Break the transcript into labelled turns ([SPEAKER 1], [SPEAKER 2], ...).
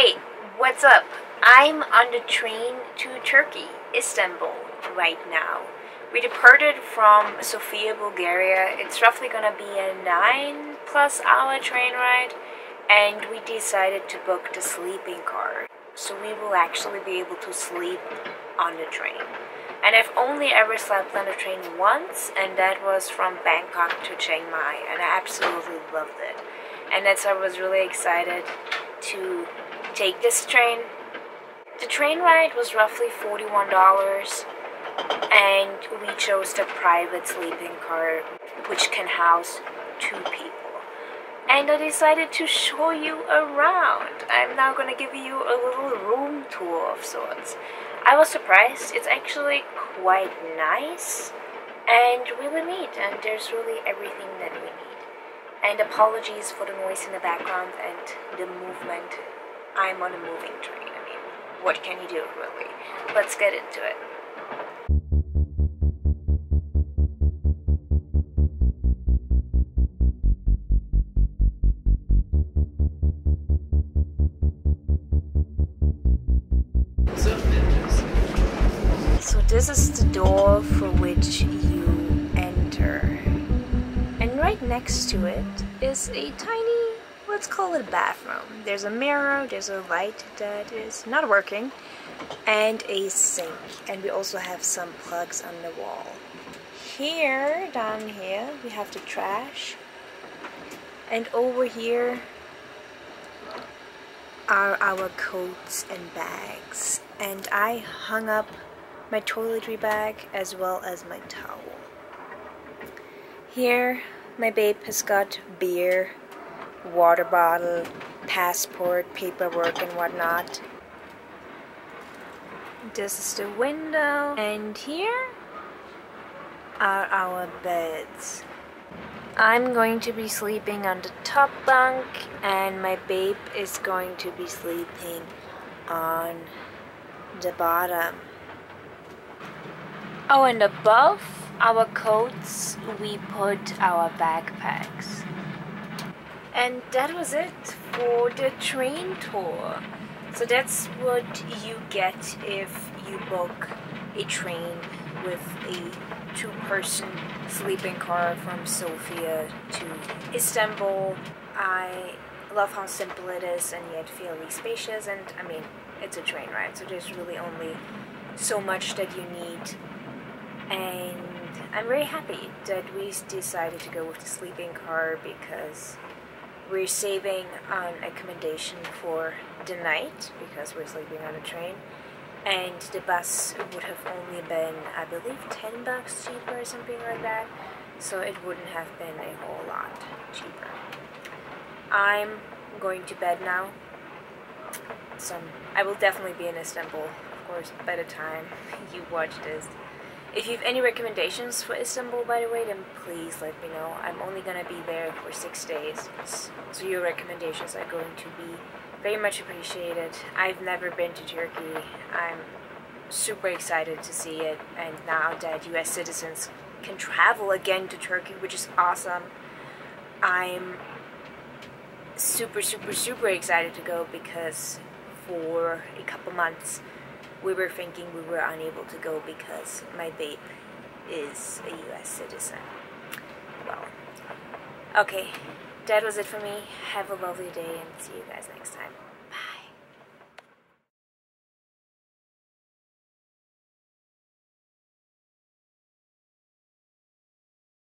[SPEAKER 1] Hey, what's up? I'm on the train to Turkey, Istanbul, right now. We departed from Sofia, Bulgaria. It's roughly gonna be a 9 plus hour train ride, and we decided to book the sleeping car. So we will actually be able to sleep on the train. And I've only ever slept on a train once, and that was from Bangkok to Chiang Mai, and I absolutely loved it. And that's why I was really excited to take this train. The train ride was roughly $41, and we chose the private sleeping car, which can house two people. And I decided to show you around. I'm now gonna give you a little room tour of sorts. I was surprised. It's actually quite nice and really neat, and there's really everything that we need. And apologies for the noise in the background and the movement. I'm on a moving train. I mean, what can you do, really? Let's get into it. So this is the door for which you enter. And right next to it is a tiny, let's call it a bathroom. There's a mirror, there's a light that is not working, and a sink. And we also have some plugs on the wall. Here, down here, we have the trash. And over here are our coats and bags. And I hung up my toiletry bag as well as my towel. Here, my babe has got beer, water bottle, passport, paperwork, and whatnot. This is the window, and here are our beds. I'm going to be sleeping on the top bunk, and my babe is going to be sleeping on the bottom. Oh, and above our coats, we put our backpacks. And that was it for the train tour. So that's what you get if you book a train with a two person sleeping car from Sofia to Istanbul. I love how simple it is and yet fairly spacious, and I mean, it's a train ride, so there's really only so much that you need and I'm very happy that we decided to go with the sleeping car because we're saving on um, accommodation for the night because we're sleeping on a train. And the bus would have only been I believe 10 bucks cheaper or something like that. So it wouldn't have been a whole lot cheaper. I'm going to bed now. So I will definitely be in Istanbul of course by the time you watch this if you have any recommendations for Istanbul, by the way, then please let me know. I'm only gonna be there for six days, so your recommendations are going to be very much appreciated. I've never been to Turkey. I'm super excited to see it, and now that US citizens can travel again to Turkey, which is awesome, I'm super, super, super excited to go because for a couple months we were thinking we were unable to go because my babe is a US citizen. Well, okay, that was it for me. Have a lovely day and see you guys next time.